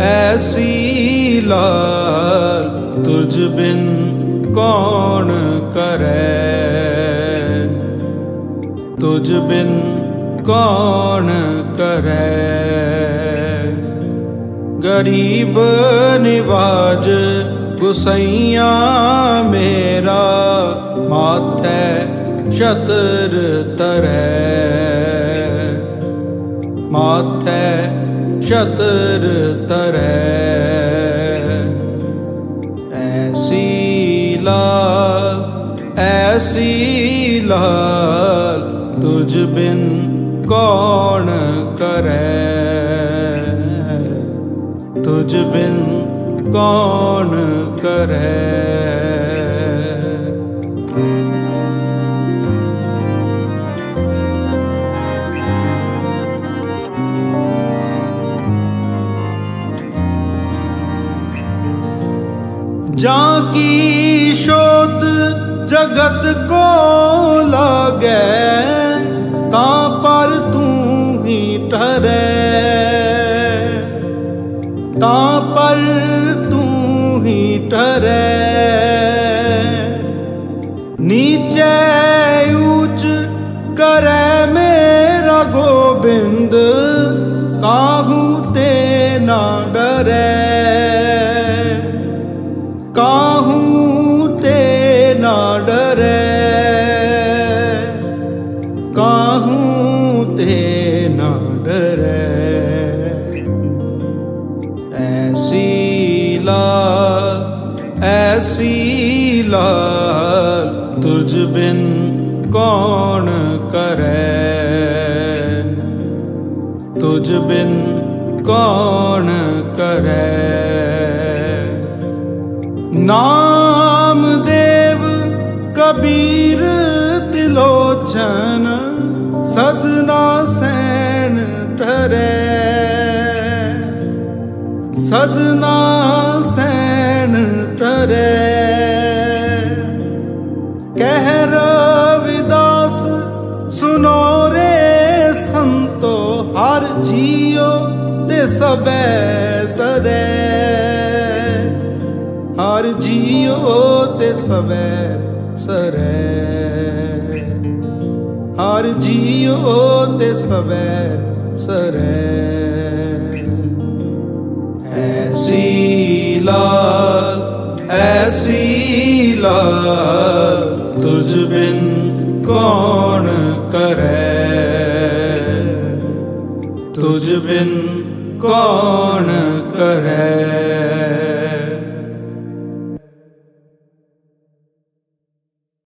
ਐਸੀ ਲਾਲ ਤੁਝ ਬਿਨ ਕੌਣ ਕਰੈ ਤੁਝ ਬਿਨ ਕੌਣ ਕਰੈ ਗਰੀਬ ਨਿਵਾਜ ਗੁਸਈਆ ਮੇਰਾ ਮਾਥੈ ਛਤਰ ਤਰੈ ਮਾਥੈ ਛਤਰ ਤਰੈ। ਐਸੀ ਲਾਲ ਐਸੀ ਲਾਲ ਤੁਝ ਬਿਨ ਕੌਣ ਕਰੈ? ਤੁਝ ਬਿਨ ਕੌਣ ਕਰੈ? ਜਾਂ ਕੀ ਸ਼ੋਤ ਜਗਤ ਕੋ ਲਾਗੈ, ਤਾਂ ਪਰ ਤੂੰ ਹੀ ਠਰੈ। ਤਾਂ ਪਰ ਤੂੰ ਹੀ ਠਰੈ। ਕਾਹੂ ਤੇ ਨਾ ਡਰੈ ਕਾਹੂ ਤੇ ਨਾ ਡਰੈ ਐਸੀ ਲਾਲ ਐਸੀ ਲਾਲ ਤੁਝ ਬਿਨ ਕੌਣ ਕਰੈ ਤੁਝ ਬਿਨ ਕੌਣ ਕਰੈ ਨਾਮ ਦੇਵ ਕਬੀਰ ਤਿਲੋਚਨ, ਸਦਨਾ ਸੈਨ ਧਰੈ। ਸਦਨਾ ਸੈਨ ਧਰੈ। ਕਹਿ ਰਵਿਦਾਸ, ਸੁਨੋ ਰੇ ਸੰਤੋ, ਹਰ ਜੀਓ ਤੇ ਸਬੈ ਸਰੈ। ਹਰ ਜੀਉ ਤੇ ਸਵੈ ਸਰੈ। ਹਰ ਜੀਉ ਤੇ ਸਵੈ ਸਰੈ। ਐਸੀ ਲਾਲ ਐਸੀ ਲਾਲ ਤੁਝ ਬਿਨ ਕੌਣ ਕਰੈ? ਤੁਝ ਬਿਨ ਕੌਣ ਕਰੈ?